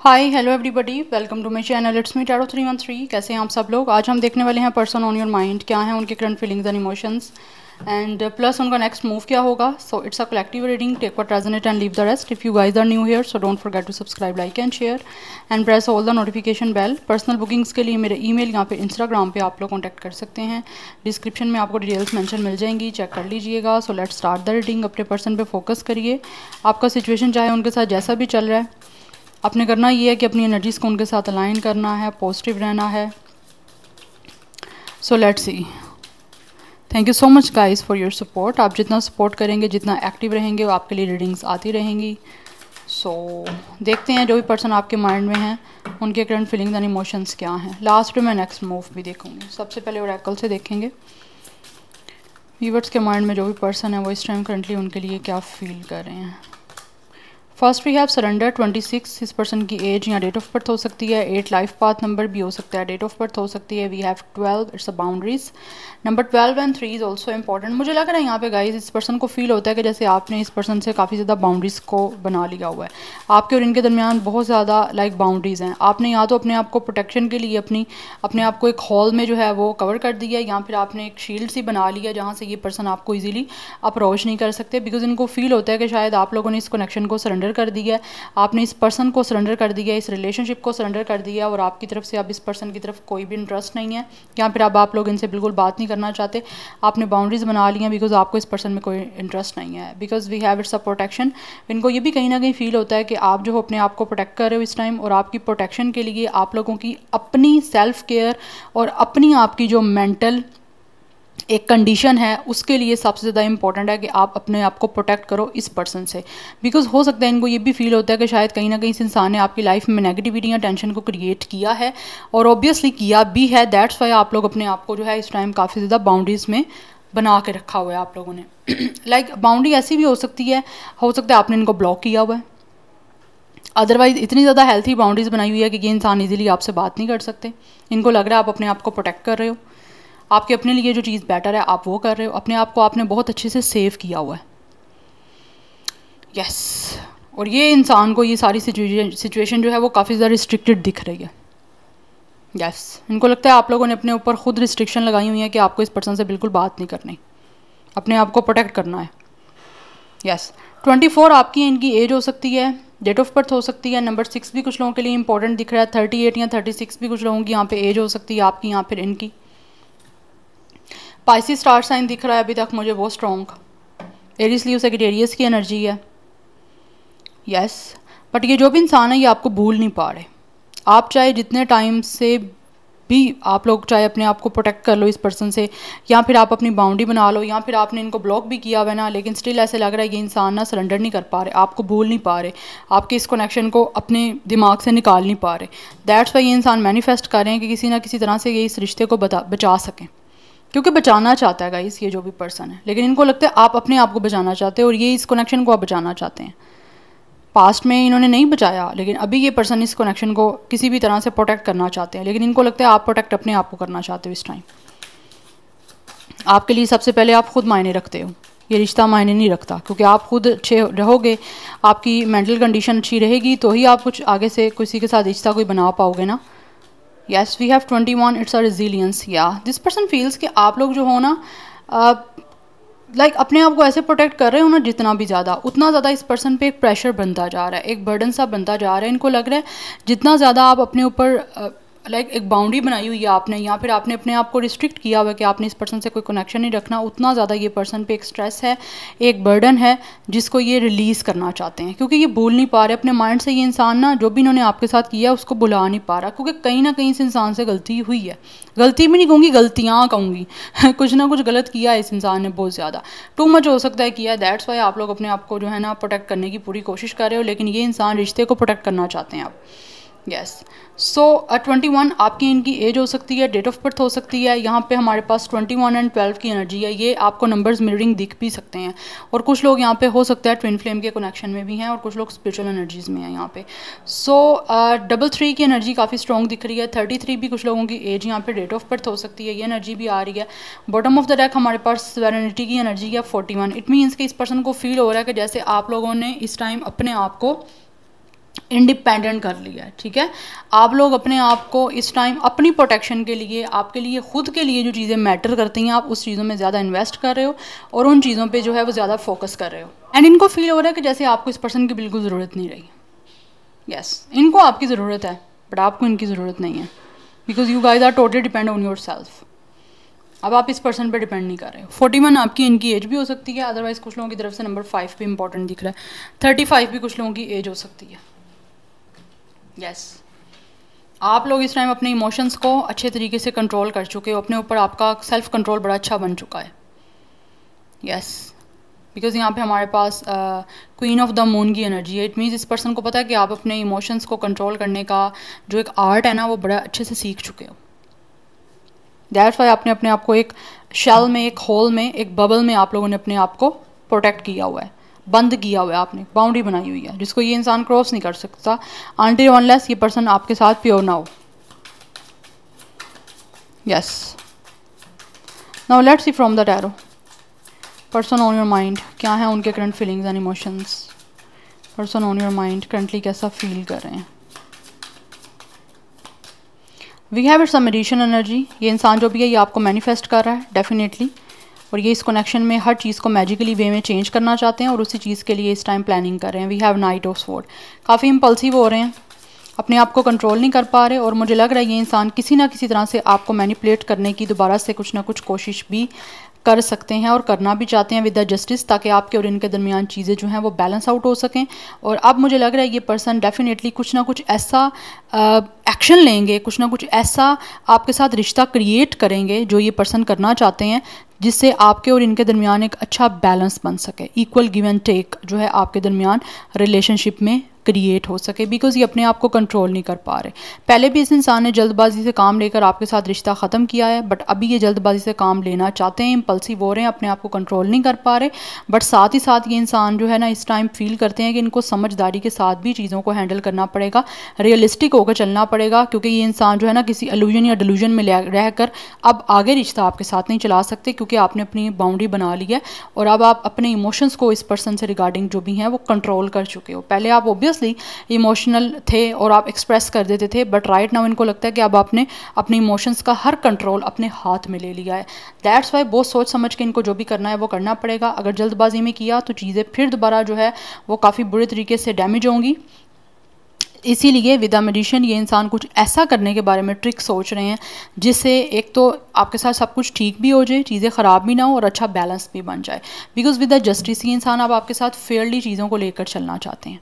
Hi hello everybody welcome to my channel it's me tarot three one three कैसे हैं आप सब लोग? आज हम देखने वाले हैं पर्सन ऑन योर माइंड क्या है उनके current feelings and emotions and plus उनका नेक्स्ट मूव क्या होगा? So it's a collective reading take what resonate and leave the rest if you guys are new here so don't forget to subscribe like and share and press all the notification bell personal bookings के लिए मेरे email यहाँ पे Instagram पे आप लोग contact कर सकते हैं. डिस्क्रिप्शन में आपको डिटेल्स मैंशन मिल जाएँगी. चेक कर लीजिएगा. So let start the reading अपने पर्सन पे फोकस करिए. आपका सिचुएशन चाहे उनके साथ जैसा भी चल रहा है आपने करना ये है कि अपनी एनर्जीज़ को उनके साथ अलाइन करना है पॉजिटिव रहना है। So let's see thank you so much guys for your support आप जितना सपोर्ट करेंगे जितना एक्टिव रहेंगे वो आपके लिए रीडिंग्स आती रहेंगी। सो so, देखते हैं जो भी पर्सन आपके माइंड में हैं उनके करंट फीलिंग्स एंड इमोशंस क्या हैं। लास्ट में मैं नेक्स्ट मूव भी देखूँगी। सबसे पहले ओरेकल से देखेंगे। व्यूवर्स के माइंड में जो भी पर्सन है वो इस टाइम करंटली उनके लिए क्या फील कर रहे हैं। फ़र्स्ट वी हैव सरेंडर 26 इस पर्सन की एज या डेट ऑफ़ बर्थ हो सकती है एट लाइफ पाथ नंबर भी हो सकता है डेट ऑफ़ बर्थ हो सकती है we have twelve it's a boundaries number twelve and three is also important मुझे लग रहा है यहाँ पे गाइज़ इस पर्सन को फील होता है कि जैसे आपने इस पर्सन से काफ़ी ज़्यादा बाउंड्रीज़ को बना लिया हुआ है। आपके और इनके दरमियान बहुत ज़्यादा लाइक बाउंड्रीज़ हैं। आपने या तो अपने आप को प्रोटेक्शन के लिए अपनी, अपने आप को एक हॉल में जो है वो कवर कर दिया या फिर आपने एक शील्ड सी बना लिया जहाँ से ये पर्सन आपको ईजिली अप्रोच नहीं कर सकते बिकॉज़ इनको फील होता है कि शायद आप लोगों ने इस कनेक्शन को सरेंडर कर दिया आपने इस पर्सन को सरेंडर कर दिया इस रिलेशनशिप को सरेंडर कर दिया और आपकी तरफ़ से अब इस पर्सन की तरफ़ कोई भी इंटरेस्ट नहीं है। या फिर अब आप लोग इनसे बिल्कुल बात नहीं करना चाहते। आपने बाउंड्रीज बना ली हैं बिकॉज़ आपको इस पर्सन में कोई इंटरेस्ट नहीं है। Because we have it's a protection इनको ये भी कहीं ना कहीं फील होता है कि आप जो अपने आप को प्रोटेक्ट कर रहे हो इस टाइम और आपकी प्रोटेक्शन के लिए आप लोगों की अपनी सेल्फ केयर और अपनी आपकी जो मेंटल एक कंडीशन है उसके लिए सबसे ज़्यादा इंपॉर्टेंट है कि आप अपने आप को प्रोटेक्ट करो इस पर्सन से। बिकॉज़ हो सकता है इनको ये भी फील होता है कि शायद कहीं ना कहीं इस इंसान ने आपकी लाइफ में नेगेटिविटी या टेंशन को क्रिएट किया है और ऑब्वियसली किया भी है। दैट्स वाई आप लोग अपने आप को जो है इस टाइम काफ़ी ज़्यादा बाउंड्रीज़ में बना के रखा हुआ है आप लोगों ने। लाइक like, बाउंड्री ऐसी भी हो सकती है हो सकता है आपने इनको ब्लॉक किया हुआ है। अदरवाइज़ इतनी ज़्यादा हेल्थी बाउंड्रीज़ बनाई हुई है कि ये इंसान ईजिली आपसे बात नहीं कर सकते। इनको लग रहा है आप अपने आप को प्रोटेक्ट कर रहे हो। आपके अपने लिए जो चीज़ बेटर है, आप वो कर रहे हो। अपने आप को आपने बहुत अच्छे से सेव किया हुआ है। यस और ये इंसान को ये सारी सिचुएशन जो है वो काफ़ी ज़्यादा रिस्ट्रिक्टेड दिख रही है। Yes yes. इनको लगता है आप लोगों ने अपने ऊपर खुद रिस्ट्रिक्शन लगाई हुई है कि आपको इस पर्सन से बिल्कुल बात नहीं करनी। अपने आप को प्रोटेक्ट करना है। यस ट्वेंटी फोर आपकी इनकी एज हो सकती है। डेट ऑफ़ बर्थ हो सकती है। नंबर सिक्स भी कुछ लोगों के लिए इंपॉर्टेंट दिख रहा है। थर्टी एट या थर्टी सिक्स भी कुछ लोगों की यहाँ पे एज हो सकती है आपकी यहाँ फिर इनकी। पाइसी स्टार साइन दिख रहा है अभी तक, मुझे वो स्ट्रॉन्ग एरिस लीव सेक्रेटेरियस की एनर्जी है। यस बट ये जो भी इंसान है, ये आपको भूल नहीं पा रहे। आप चाहे जितने टाइम से भी आप लोग चाहे अपने आप को प्रोटेक्ट कर लो इस पर्सन से, या फिर आप अपनी बाउंड्री बना लो, या फिर आपने इनको ब्लॉक भी किया हुआ ना, लेकिन स्टिल ऐसे लग रहा है ये इंसान ना सरेंडर नहीं कर पा रहे, आपको भूल नहीं पा रहे, आपके इस कनेक्शन को अपने दिमाग से निकाल नहीं पा रहे। दैट्स वाई ये इंसान मैनिफेस्ट कर कि किसी ना किसी तरह से ये इस रिश्ते को बता, बचा सकें। क्योंकि बचाना चाहता है गाइस ये जो भी पर्सन है। लेकिन इनको लगता है आप अपने आप को बचाना चाहते हैं और ये इस कनेक्शन को आप बचाना चाहते हैं। पास्ट में इन्होंने नहीं बचाया, लेकिन अभी ये पर्सन इस कनेक्शन को किसी भी तरह से प्रोटेक्ट करना चाहते हैं। लेकिन इनको लगता है आप प्रोटेक्ट अपने आप को करना चाहते हो इस टाइम आपके लिए सबसे पहले आप खुद मायने रखते हो। ये रिश्ता मायने नहीं रखता, क्योंकि आप खुद अच्छे रहोगे, आपकी मेंटल कंडीशन अच्छी रहेगी तो ही आप कुछ आगे से किसी के साथ रिश्ता कोई बना पाओगे ना। Yes we have twenty one it's a resilience या दिस पर्सन फील्स कि आप लोग जो हो ना लाइक like, अपने आप को ऐसे प्रोटेक्ट कर रहे हो ना जितना भी ज़्यादा। उतना ज़्यादा इस पर्सन पे एक प्रेशर बनता जा रहा है एक बर्डन सा बनता जा रहा है। इनको लग रहा है जितना ज़्यादा आप अपने ऊपर लाइक एक बाउंड्री बनाई हुई है आपने, या फिर आपने अपने आप को रिस्ट्रिक्ट किया हुआ है कि आपने इस पर्सन से कोई कनेक्शन नहीं रखना, उतना ज़्यादा ये पर्सन पे एक स्ट्रेस है, एक बर्डन है, जिसको ये रिलीज़ करना चाहते हैं। क्योंकि ये भूल नहीं पा रहे, अपने माइंड से ये इंसान ना, जो भी इन्होंने आपके साथ किया उसको बुला नहीं पा रहा। क्योंकि कहीं ना कहीं इस इंसान से गलती हुई है। गलती भी नहीं कहूँगी, गलतियाँ कहूँगी। कुछ ना कुछ गलत किया है इस इंसान ने बहुत ज़्यादा। टू मच हो सकता है किया दैट्स वाई आप लोग अपने आप को जो है ना प्रोटेक्ट करने की पूरी कोशिश कर रहे हो, लेकिन ये इंसान रिश्ते को प्रोटेक्ट करना चाहते हैं आप। यस सो ट्वेंटी वन आपकी इनकी एज हो सकती है डेट ऑफ़ बर्थ हो सकती है, यहाँ पे हमारे पास ट्वेंटी वन एंड ट्वेल्व की एनर्जी है, ये आपको नंबर्स मिररिंग दिख भी सकते हैं। और कुछ लोग यहाँ पे हो सकता है ट्विन फ्लेम के कनेक्शन में भी हैं और कुछ लोग स्पिरिचुअल एनर्जीज़ में हैं यहाँ पे। सो डबल थ्री की एनर्जी काफ़ी स्ट्रॉन्ग दिख रही है थर्टी थ्री भी कुछ लोगों की एज यहाँ पे डेट ऑफ़ बर्थ हो सकती है, ये एनर्जी भी आ रही है। बॉटम ऑफ़ द डेक हमारे पास वेरनिटी की एनर्जी है फोर्टी वन इट मीन्स कि इस पर्सन को फील हो रहा है कि जैसे आप लोगों ने इस टाइम अपने आप को इंडिपेंडेंट कर लिया है ठीक है? आप लोग अपने आप को इस टाइम अपनी प्रोटेक्शन के लिए आपके लिए खुद के लिए जो चीज़ें मैटर करती हैं आप उस चीज़ों में ज़्यादा इन्वेस्ट कर रहे हो और उन चीज़ों पे जो है वो ज़्यादा फोकस कर रहे हो। एंड इनको फील हो रहा है कि जैसे आपको इस पर्सन की बिल्कुल ज़रूरत नहीं रही। यस yes, इनको आपकी ज़रूरत है बट आपको इनकी ज़रूरत नहीं है। Because you guys are totally depend on yourself अब आप इस पर्सन पे डिपेंड नहीं कर रहे फोर्टी वन आपकी इनकी एज भी हो सकती है अदरवाइज़ कुछ लोगों की तरफ़ से नंबर फाइव भी इंपॉर्टेंट दिख रहा है। थर्टी फाइव भी कुछ लोगों की एज हो सकती है। यस. आप लोग इस टाइम अपने इमोशंस को अच्छे तरीके से कंट्रोल कर चुके हो, अपने ऊपर आपका सेल्फ कंट्रोल बड़ा अच्छा बन चुका है। यस बिकॉज़ यहाँ पे हमारे पास क्वीन ऑफ़ द मून की एनर्जी है। इट मीन्स इस पर्सन को पता है कि आप अपने इमोशंस को कंट्रोल करने का जो एक आर्ट है ना, वो बड़ा अच्छे से सीख चुके हो। दैट्स वाई आपने अपने आप को एक शेल में, एक होल में, एक बबल में आप लोगों ने अपने आप को प्रोटेक्ट किया हुआ है। बंद किया हुआ है आपने बाउंड्री बनाई हुई है, जिसको ये इंसान क्रॉस नहीं कर सकता आंटी ऑनलेस ये पर्सन आपके साथ प्योर ना हो। Yes now let's see from the tarot person on your mind क्या है उनके current feelings and emotions person on your mind currently कैसा फील कर रहे हैं? We have it some energy ये इंसान जो भी है, ये आपको मैनिफेस्ट कर रहा है डेफिनेटली और ये इस कनेक्शन में हर चीज़ को मैजिकली वे में चेंज करना चाहते हैं और उसी चीज़ के लिए इस टाइम प्लानिंग कर रहे हैं। We have knight of sword काफ़ी इम्पल्सिव हो रहे हैं। अपने आप को कंट्रोल नहीं कर पा रहे और मुझे लग रहा है ये इंसान किसी ना किसी तरह से आपको मैनिपुलेट करने की दोबारा से कुछ ना कुछ कोशिश भी कर सकते हैं और करना भी चाहते हैं विद द जस्टिस ताकि आपके और इनके दरमियान चीज़ें जो हैं वो बैलेंस आउट हो सकें। और अब मुझे लग रहा है ये पर्सन डेफिनेटली कुछ ना कुछ ऐसा एक्शन लेंगे, कुछ ना कुछ ऐसा आपके साथ रिश्ता क्रिएट करेंगे जो ये पर्सन करना चाहते हैं, जिससे आपके और इनके दरमियान एक अच्छा बैलेंस बन सके इक्वल गिव एंड टेक जो है आपके दरमियान रिलेशनशिप में क्रिएट हो सके बिकॉज़ ये अपने आप को कंट्रोल नहीं कर पा रहे। पहले भी इस इंसान ने जल्दबाजी से काम लेकर आपके साथ रिश्ता ख़त्म किया है बट अभी ये जल्दबाजी से काम लेना चाहते हैं इम्पल्सिव हो रहे हैं, अपने आप को कंट्रोल नहीं कर पा रहे बट साथ ही साथ ये इंसान जो है ना इस टाइम फील करते हैं कि इनको समझदारी के साथ भी चीज़ों को हैंडल करना पड़ेगा रियलिस्टिक होकर चलना पड़ेगा। क्योंकि ये इंसान जो है ना किसी एलूजन या डिलूजन में रह कर अब आगे रिश्ता आपके साथ नहीं चला सकते, क्योंकि आपने अपनी बाउंड्री बना ली है और अब आप अपने इमोशंस को इस पर्सन से रिगार्डिंग जो भी हैं, वो कंट्रोल कर चुके हो। पहले आप ऑब्वियसली इमोशनल थे और आप एक्सप्रेस कर देते थे बट राइट नाउ इनको लगता है कि अब आपने अपने इमोशंस का हर कंट्रोल अपने हाथ में ले लिया है। दैट्स वाई बहुत सोच समझ के इनको जो भी करना है, वो करना पड़ेगा। अगर जल्दबाजी में किया तो चीज़ें फिर दोबारा जो है, वो काफ़ी बुरे तरीके से डैमेज होंगी। इसीलिए विदा मेडिशन ये इंसान कुछ ऐसा करने के बारे में ट्रिक सोच रहे हैं, जिससे एक तो आपके साथ सब कुछ ठीक भी हो जाए, चीज़ें ख़राब भी ना हो और अच्छा बैलेंस भी बन जाए। बिकॉज़ विद द जस्टिस ये इंसान अब आपके साथ फेयरली चीज़ों को लेकर चलना चाहते हैं।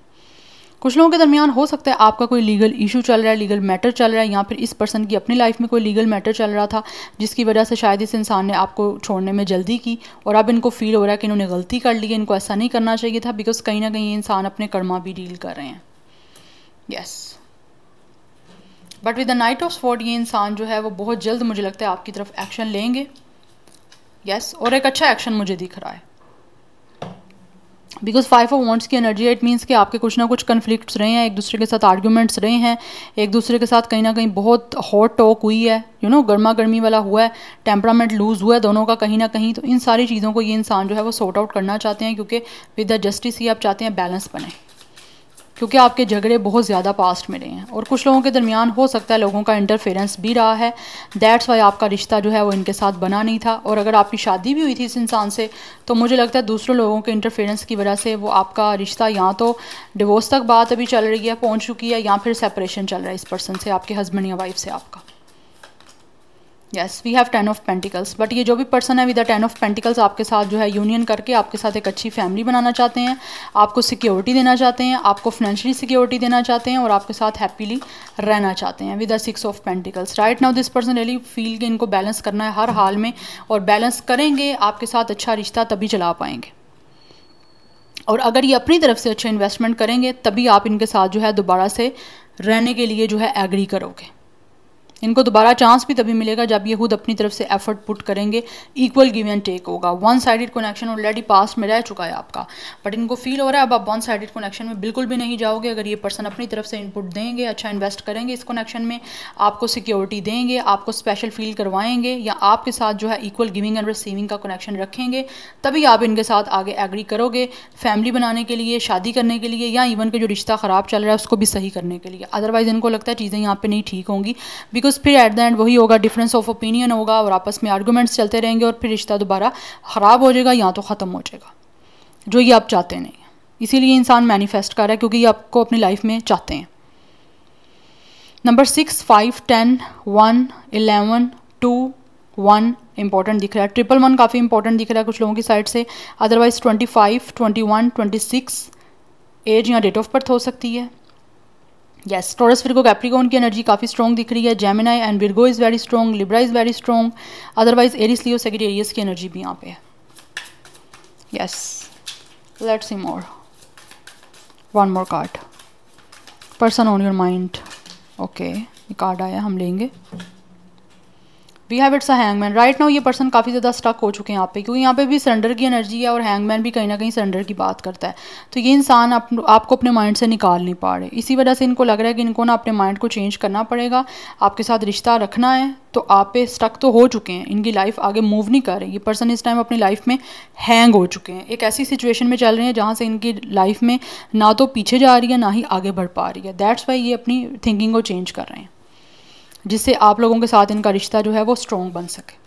कुछ लोगों के दरमियान हो सकता है आपका कोई लीगल इशू चल रहा है लीगल मैटर चल रहा है, या फिर इस पर्सन की अपनी लाइफ में कोई लीगल मैटर चल रहा था, जिसकी वजह से शायद इस इंसान ने आपको छोड़ने में जल्दी की, और अब इनको फील हो रहा है कि इन्होंने गलती कर ली है, इनको ऐसा नहीं करना चाहिए था बिकॉज़ कहीं ना कहीं इंसान अपने कर्मा भी डील कर रहे हैं। Yes but with the knight of spot ये इंसान जो है वो बहुत जल्द मुझे लगता है आपकी तरफ़ एक्शन लेंगे यस yes, और एक अच्छा एक्शन मुझे दिख रहा है बिकॉज़ फाइव ऑफ़ वॉन्ट्स की एनर्जी इट मीन्स कि आपके कुछ ना कुछ कन्फ्लिक्ट्स रहे हैं एक दूसरे के साथ आर्ग्यूमेंट्स रहे हैं एक दूसरे के साथ कहीं ना कहीं बहुत हॉट टॉक हुई है यू नो गर्मा गर्मी वाला हुआ है टेम्परामेंट लूज़ हुआ है दोनों का कहीं ना कहीं तो इन सारी चीज़ों को ये इंसान जो है वो सॉर्ट आउट करना चाहते हैं क्योंकि विद द जस्टिस ही आप चाहते हैं बैलेंस बने क्योंकि आपके झगड़े बहुत ज़्यादा पास्ट में रहे हैं। और कुछ लोगों के दरमियान हो सकता है लोगों का इंटरफेरेंस भी रहा है। दैट्स वाई आपका रिश्ता जो है वो इनके साथ बना नहीं था। और अगर आपकी शादी भी हुई थी इस इंसान से तो मुझे लगता है दूसरे लोगों के इंटरफेरेंस की वजह से वो आपका रिश्ता या तो डिवोर्स तक बात अभी चल रही है, पहुँच चुकी है, या फिर सेपरेशन चल रहा है इस पर्सन से, आपके हस्बैंड या वाइफ से आपका। Yes we have ten of pentacles but ये जो भी पर्सन है विद टेन ऑफ़ पेंटिकल्स आपके साथ जो है यूनियन करके आपके साथ एक अच्छी फैमिली बनाना चाहते हैं, आपको सिक्योरिटी देना चाहते हैं, आपको फाइनेंशियली सिक्योरिटी देना चाहते हैं और आपके साथ हैप्पीली रहना चाहते हैं with the six of pentacles right now this person really feel कि इनको बैलेंस करना है हर हाल में और बैलेंस करेंगे, आपके साथ अच्छा रिश्ता तभी चला पाएँगे। और अगर ये अपनी तरफ़ से अच्छा इन्वेस्टमेंट करेंगे, तभी आप इनके साथ जो है दोबारा से रहने के लिए जो है एग्री करोगे। इनको दोबारा चांस भी तभी मिलेगा जब ये खुद अपनी तरफ़ से एफर्ट पुट करेंगे। इक्वल गिव एंड टेक होगा। One sided connection already past में रह चुका है आपका। बट इनको फील हो रहा है, अब आप वन साइडेड कनेक्शन में बिल्कुल भी नहीं जाओगे। अगर ये पर्सन अपनी तरफ़ से इनपुट देंगे अच्छा इन्वेस्ट करेंगे इस कनेक्शन में, आपको सिक्योरिटी देंगे, आपको स्पेशल फील करवाएँगे, या आपके साथ जो है इक्वल गिविंग एंड रिसीविंग का कनेक्शन रखेंगे, तभी आप इनके साथ आगे एग्री करोगे फैमिली बनाने के लिए, शादी करने के लिए, या इवन के जो रिश्ता ख़राब चल रहा है उसको भी सही करने के लिए। अदरवाइज़ इनको लगता है चीज़ें यहाँ पे नहीं ठीक होंगी। बिकॉज़ फिर एट द एंड वही होगा डिफरेंस ऑफ़ ओपिनियन होगा और आपस में आर्गूमेंट्स चलते रहेंगे और फिर रिश्ता दोबारा ख़राब हो जाएगा या तो ख़त्म हो जाएगा। जो ये आप चाहते नहीं इसीलिए इंसान मैनिफेस्ट कर रहा है क्योंकि ये आपको अपनी लाइफ में चाहते हैं। Number six five ten one eleven two one important दिख रहा है। ट्रिपल वन काफ़ी इंपॉर्टेंट दिख रहा है कुछ लोगों की साइड से। Otherwise twenty five twenty one twenty six age या डेट ऑफ़ बर्थ हो सकती है। यस टोरस फिरगो कैप्रिकॉन की एनर्जी काफ़ी स्ट्रॉन्ग दिख रही है। Gemini and Virgo is very strong Libra is very strong otherwise Aries Leo Sagittarius की एनर्जी भी यहाँ पे है। Yes let's see more one more card person on your mind okay card आया हम लेंगे। We have it's a hangman right now ये person काफ़ी ज़्यादा स्टक हो चुके हैं यहाँ पे क्योंकि यहाँ पे भी सरेंडर की एनर्जी है और हैंगमैन भी कहीं ना कहीं सरेंडर की बात करता है। तो ये इंसान आप, आपको अपने माइंड से निकाल नहीं पा रहे। इसी वजह से इनको लग रहा है कि इनको ना अपने माइंड को चेंज करना पड़ेगा आपके साथ रिश्ता रखना है तो आप पे स्टक तो हो चुके हैं इनकी लाइफ आगे मूव नहीं कर रही। ये पर्सन इस टाइम अपनी लाइफ में हैंग हो चुके हैं। एक ऐसी सिचुएशन में चल रहे हैं जहाँ से इनकी लाइफ में ना तो पीछे जा रही है ना ही आगे बढ़ पा रही है। दैट्स वाई ये अपनी थिंकिंग को चेंज कर रहे हैं। जिससे आप लोगों के साथ इनका रिश्ता जो है वो स्ट्रॉन्ग बन सके।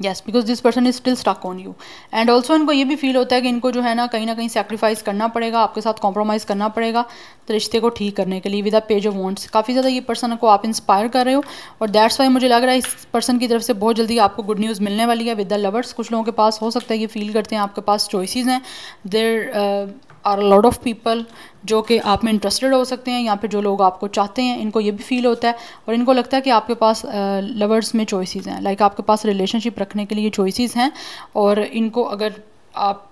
Yes because this person is still stuck on you and also इनको ये भी फील होता है कि इनको जो है ना कहीं ना कहीं सेक्रीफाइस करना पड़ेगा, आपके साथ कॉम्प्रोमाइज़ करना पड़ेगा तो रिश्ते को ठीक करने के लिए with a page of wands काफ़ी ज़्यादा ये पर्सन को आप इंस्पायर कर रहे हो, और दैट्स वाई मुझे लग रहा है इस पर्सन की तरफ़ से बहुत जल्दी आपको गुड न्यूज़ मिलने वाली है विद द लवर्स कुछ लोगों के पास हो सकता है ये फील करते हैं, आपके पास चॉइसिस हैं. There are lot of people जो कि आप में इंटरेस्टेड हो सकते हैं, या फिर जो लोग आपको चाहते हैं, इनको ये भी फील होता है और इनको लगता है कि आपके पास लवर्स में चॉइसेस हैं। लाइक आपके पास रिलेशनशिप रखने के लिए चॉइसेस हैं और इनको अगर आप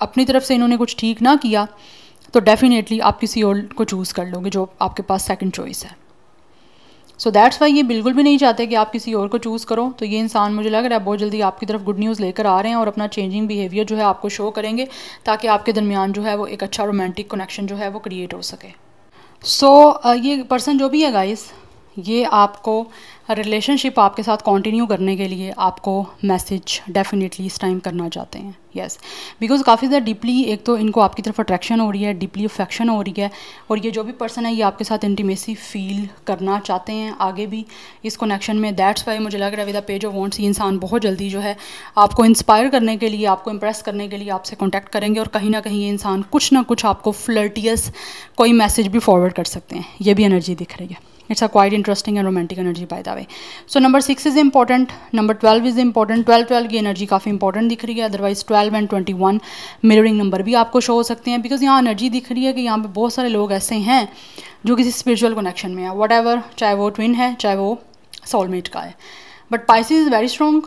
अपनी तरफ़ से इन्होंने कुछ ठीक ना किया तो डेफिनेटली आप किसी और को चूज़ कर लोगे जो आपके पास सेकेंड चॉइस है। सो दैट्स वाई ये बिल्कुल भी नहीं चाहते कि आप किसी और को चूज़ करो। तो ये इंसान मुझे लग रहा है बहुत जल्दी आपकी तरफ़ गुड न्यूज़ लेकर आ रहे हैं और अपना चेंजिंग बिहेवियर जो है आपको शो करेंगे ताकि आपके दरमियान जो है वो एक अच्छा रोमांटिक कनेक्शन जो है वो क्रिएट हो सके। सो so, ये पर्सन जो भी है गाइस ये आपको रिलेशनशिप आपके साथ कंटिन्यू करने के लिए आपको मैसेज डेफिनेटली इस टाइम करना चाहते हैं। यस बिकॉज़ काफ़ी ज़्यादा डीपली एक तो इनको आपकी तरफ़ अट्रैक्शन हो रही है डीपली अफेक्शन हो रही है, और ये जो भी पर्सन है, ये आपके साथ इंटीमेसी फील करना चाहते हैं। आगे भी इस कनेक्शन में दैट्स वाई मुझे लग रहा है विद पेज ऑफ़ वॉन्ट्स ये इंसान बहुत जल्दी जो है आपको इंस्पायर करने के लिए, आपको इम्प्रेस करने के लिए आपसे कॉन्टैक्ट करेंगे, और कहीं ना कहीं ये इंसान कुछ ना कुछ आपको फ्लर्टियस कोई मैसेज भी फॉरवर्ड कर सकते हैं। ये भी एनर्जी दिख रही है। It's a quite interesting and romantic energy, by the way. So, number six is important. Number 12 is important. 12 12 की एनर्जी काफ़ी इंपॉर्टेंट दिख रही है. अदरवाइज़ 12 एंड 21 मिररिंग नंबर भी आपको शो हो सकते हैं बिकॉज़ यहाँ एनर्जी दिख रही है कि यहाँ पे बहुत सारे लोग ऐसे हैं जो किसी स्पिरिचुअल कनेक्शन में है. वट एवर चाहे वो ट्विन है, चाहे वो सोलमेट का है. But Pisces is very strong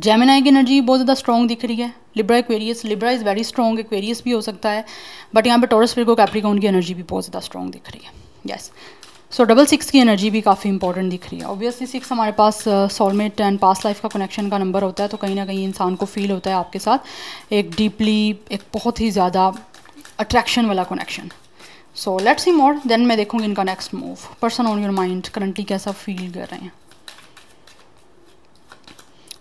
Gemini की एनर्जी बहुत ज़्यादा स्ट्रॉन्ग दिख रही है. Libra Aquarius Libra is very strong Aquarius भी हो सकता है. बट यहाँ पे टोरस फिर को कैप्रिकॉन की एनर्जी भी बहुत ज़्यादा स्ट्रॉन्ग दिख रही है. Yes yes. So double six की एनर्जी भी काफ़ी इंपॉर्टेंट दिख रही है. ऑब्वियसली सिक्स हमारे पास सोलमेट एंड पास लाइफ का कनेक्शन का नंबर होता है तो कहीं ना कहीं इंसान को फील होता है आपके साथ एक डीपली एक बहुत ही ज़्यादा अट्रैक्शन वाला connection so let's see more then मैं देखूँगी इनका next move person on your mind currently कैसा फील कर रहे हैं?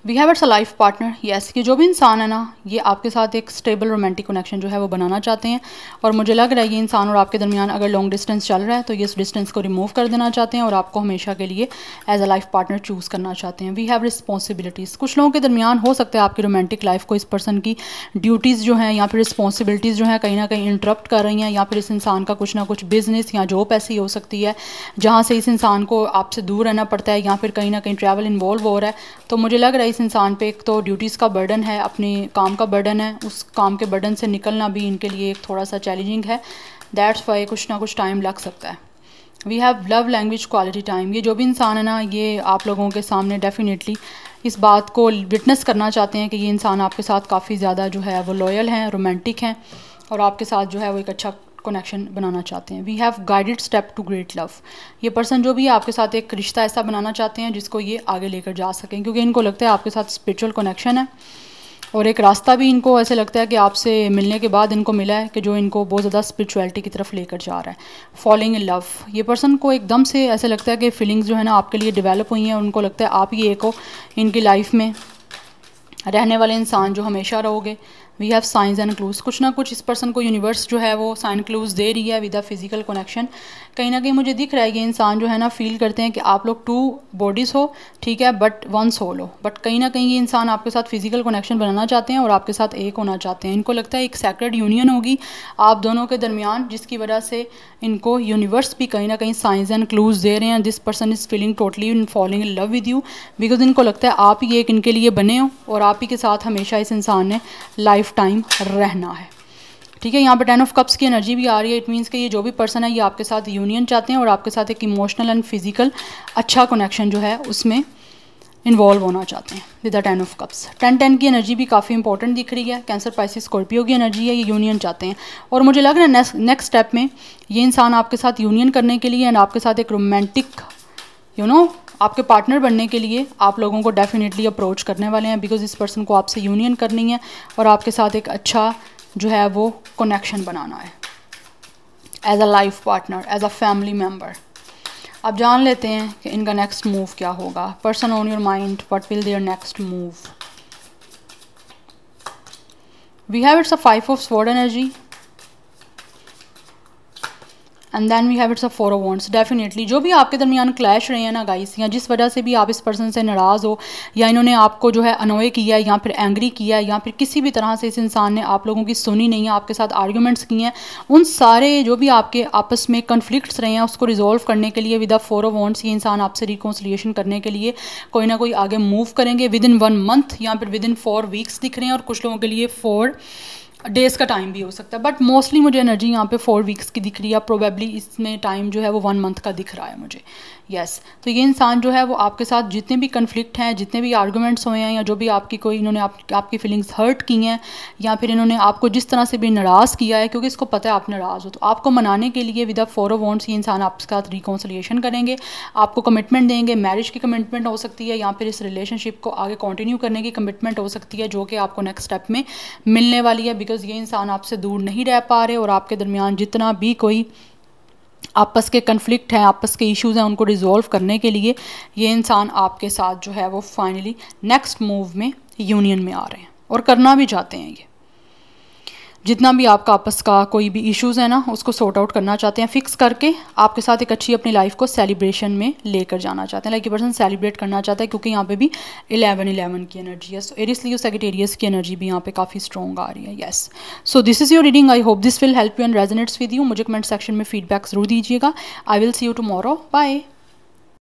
We have it's a life partner yes कि जो भी इंसान है ना, ये आपके साथ एक स्टेबल रोमांटिक कनेक्शन जो है वो बनाना चाहते हैं। और मुझे लग रहा है ये इंसान और आपके दरमियान अगर लॉन्ग डिस्टेंस चल रहा है तो ये इस डिस्टेंस को रिमूव कर देना चाहते हैं और आपको हमेशा के लिए as a life partner choose करना चाहते हैं। वी हैव रिस्पॉन्सिबिलिटीज़ कुछ लोगों के दरमियान हो सकता है आपकी रोमांटिक लाइफ को इस पर्सन की ड्यूटीज़ जो हैं या फिर रिस्पॉन्सिबिलिटीज़ जो हैं कहीं ना कहीं इंटरप्ट कर रही हैं या फिर इस इंसान का कुछ ना कुछ बिज़नेस या जॉब ऐसी हो सकती है, जहाँ से इस इंसान को आपसे दूर रहना पड़ता है या फिर कहीं ना कहीं ट्रैवल इन्वॉल्व हो रहा है। तो मुझे लग रहा है इस इंसान पर एक तो ड्यूटीज़ का बर्डन है, अपने काम का बर्डन है, उस काम के बर्डन से निकलना भी इनके लिए एक थोड़ा सा चैलेंजिंग है। दैट्स वाई कुछ ना कुछ टाइम लग सकता है। We have love language quality time ये जो भी इंसान है ना, ये आप लोगों के सामने डेफिनेटली इस बात को विटनेस करना चाहते हैं कि ये इंसान आपके साथ काफ़ी ज़्यादा जो है वो लॉयल हैं रोमांटिक हैं, और आपके साथ जो है वो एक अच्छा कनेक्शन बनाना चाहते हैं। We have guided step to great love ये पर्सन जो भी है आपके साथ एक रिश्ता ऐसा बनाना चाहते हैं, जिसको ये आगे लेकर जा सकें, क्योंकि इनको लगता है आपके साथ स्पिरिचुअल कनेक्शन है। और एक रास्ता भी इनको ऐसे लगता है कि आपसे मिलने के बाद इनको मिला है कि जो इनको बहुत ज़्यादा स्पिरिचुअलिटी की तरफ़ लेकर जा रहा है। फॉलोइंग इन लव ये पर्सन को एकदम से ऐसे लगता है कि फीलिंग्स जो है ना आपके लिए डेवलप हुई हैं, उनको लगता है आप ही एक हो इनकी लाइफ में। रहने वाले इंसान जो हमेशा रहोगे we have science and clues कुछ ना कुछ इस पर्सन को यूनिवर्स जो है वो साइन क्लूज दे रही है विद अ फ़िज़िकल कनेक्शन कहीं ना कहीं मुझे दिख रहा है कि इंसान जो है ना फील करते हैं कि आप लोग टू बॉडीज़ हो, ठीक है बट वन सोल हो। बट कहीं ना कहीं ये इंसान आपके साथ फ़िज़िकल कनेक्शन बनाना चाहते हैं और आपके साथ एक होना चाहते हैं। इनको लगता है एक सेक्रेट यूनियन होगी आप दोनों के दरमियान, जिसकी वजह से इनको यूनिवर्स भी कहीं ना कहीं साइंस एंड क्लूज दे रहे हैं। This person is feeling totally in following love with you because इनको लगता है आप ही एक इनके लिए बने हो और आप ही के साथ हमेशा इस इंसान ने लाइफ टाइम रहना है। ठीक है, यहाँ पर टेन ऑफ़ कप्स की एनर्जी भी आ रही है। इट मीन्स कि ये जो भी पर्सन है, ये आपके साथ यूनियन चाहते हैं और आपके साथ एक इमोशनल एंड फ़िज़िकल अच्छा कनेक्शन जो है, उसमें इन्वॉल्व होना चाहते हैं with the ten of cups ten ten की एनर्जी भी काफ़ी इंपॉर्टेंट दिख रही है। कैंसर पाइसिस स्कॉर्पियो की एनर्जी है, ये यूनियन चाहते हैं। और मुझे लग रहा है नेक्स्ट स्टेप में ये इंसान आपके साथ यूनियन करने के लिए एंड आपके साथ एक रोमांटिक यू नो आपके पार्टनर बनने के लिए आप लोगों को डेफिनेटली अप्रोच करने वाले हैं बिकॉज़ इस पर्सन को आपसे यूनियन करनी है और आपके साथ एक अच्छा जो है वो कनेक्शन बनाना है as a life partner as a family member अब जान लेते हैं कि इनका नेक्स्ट मूव क्या होगा। Person on your mind what will there next move we have it's a five of sword energy and then we have it's a four wands definitely जो भी आपके दरमियान क्लैश रहे हैं ना गाइस या जिस वजह से भी आप इस पर्सन से नाराज़ हो, या इन्होंने आपको जो है अनोए किया है या फिर एंग्री किया है या फिर किसी भी तरह से इस इंसान ने आप लोगों की सुनी नहीं है, आपके साथ आर्ग्यूमेंट्स किए हैं, उन सारे जो भी आपके आपस में कन्फ्लिक्ट्स रहे हैं, उसको रिजोल्व करने के लिए विद अ फोर वॉन्ट्स ये इंसान आपसे रिकॉन्सिलिएशन करने के लिए कोई ना कोई आगे मूव करेंगे विद इन वन मंथ या फिर विद इन फोर वीक्स दिख रहे हैं, और कुछ लोगों के लिए फोर डेज़ का टाइम भी हो सकता है बट मोस्टली मुझे एनर्जी यहाँ पे फोर वीक्स की दिख रही है प्रोबेबली इसमें टाइम जो है वो वन मंथ का दिख रहा है मुझे यस yes. तो ये इंसान जो है वो आपके साथ जितने भी कन्फ्लिक्ट हैं जितने भी आर्गूमेंट्स हुए हैं या जो भी आपकी कोई इन्होंने आप, आपकी फीलिंग्स हर्ट की हैं या फिर इन्होंने आपको जिस तरह से भी नाराज़ किया है क्योंकि इसको पता है आप नाराज़ हो तो आपको मनाने के लिए विद अ फोर वॉन्ट्स ये इंसान आपके साथ रिकॉन्सलिएशन करेंगे आपको कमिटमेंट देंगे मैरिज की कमिटमेंट हो सकती है या फिर इस रिलेशनशिप को आगे कंटिन्यू करने की कमिटमेंट हो सकती है जो कि आपको नेक्स्ट स्टेप में मिलने वाली है बिकॉज़ ये इंसान आपसे दूर नहीं रह पा रहे और आपके दरमियान जितना भी कोई आपस के कन्फ्लिक्ट हैं, आपस के इश्यूज़ हैं, उनको रिजॉल्व करने के लिए ये इंसान आपके साथ जो है वो फाइनली नेक्स्ट मूव में यूनियन में आ रहे हैं और करना भी चाहते हैं ये। जितना भी आपका आपस का कोई भी इश्यूज़ है ना, उसको सॉर्ट आउट करना चाहते हैं फिक्स करके आपके साथ एक अच्छी अपनी लाइफ को सेलिब्रेशन में लेकर जाना चाहते हैं। लाइक ये पर्सन सेलिब्रेट करना चाहता है क्योंकि यहाँ पे भी इलेवन इलेवन की एनर्जी है। सो एरिस लियो सेक्रेटेरियस की एनर्जी भी यहाँ पे काफ़ी स्ट्रॉग आ रही है yes so this is your reading I hope this will help you and resonates with you मुझे कमेंट सेक्शन में फीडबैक ज़रूर दीजिएगा। I will see you tomorrow bye